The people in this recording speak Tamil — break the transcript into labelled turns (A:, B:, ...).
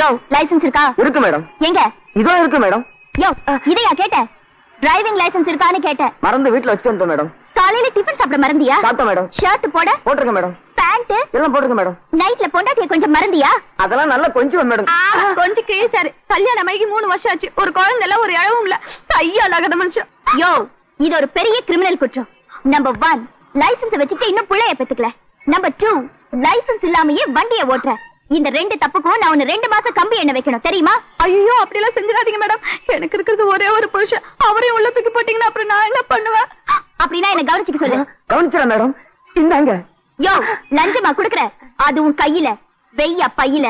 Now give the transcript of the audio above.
A: யோ லைசென்ஸ் இருக்கா?
B: இருக்கு மேடம்.
A: எங்க?
B: இதோ இருக்கு மேடம்.
A: யோ இதையா கேட்டேன் டிரைவிங் லைசென்ஸ் இருக்கான்னு கேட்டேன்
B: மறந்து வீட்டுல வச்சுட்டு வந்துட்டோம் மேடம்.
A: காலையில டிஃபன் சாப்பிட மறந்தியா?
B: சாப்பிட்டோம் மேடம்.
A: ஷர்ட் போட?
B: போட்டிருக்கேன் மேடம்.
A: பேண்ட்
B: எல்லாம் போட்டிருக்கேன் மேடம்.
A: நைட்ல பொண்டாட்டிய கொஞ்சம் மறந்தியா?
B: அதெல்லாம் நல்லா கொஞ்சம் மேடம்.
A: கொஞ்சம் கிழிச்சாரு கல்யாணம் ஆகி மூணு வருஷம் ஆச்சு. ஒரு குழந்தை இல்ல ஒரு இழவும் இல்ல. கையாலாகாத மனுஷன். யோ இது ஒரு பெரிய கிரிமினல் குற்றம். நம்பர் ஒன் லைசென்ஸ் வச்சுட்டு இன்னும் புள்ளைய பெத்துக்கல. நம்பர் டூ லைசென்ஸ் இல்லாமயே வண்டிய ஓட்டுற. இந்த ரெண்டு தப்புக்கும் நான் உன்னை ரெண்டு மாசம் கம்பி எண்ணெய் வைக்கணும் தெரியுமா? ஐயோ அப்படி எல்லாம் செஞ்சிடாதீங்க மேடம். எனக்கு இருக்கிறது ஒரே ஒரு புருஷன். அவரையும் உள்ள தூக்கி போட்டீங்கன்னா அப்புறம் நான் என்ன பண்ணுவேன்? அப்படின்னா என்ன கவனிச்சுக்க சொல்லு.
B: கவனிச்சிடறேன் மேடம். இந்தாங்க.
A: யோ லஞ்சமா குடுக்குற? அது உன் கையில. வெய்ய பையில.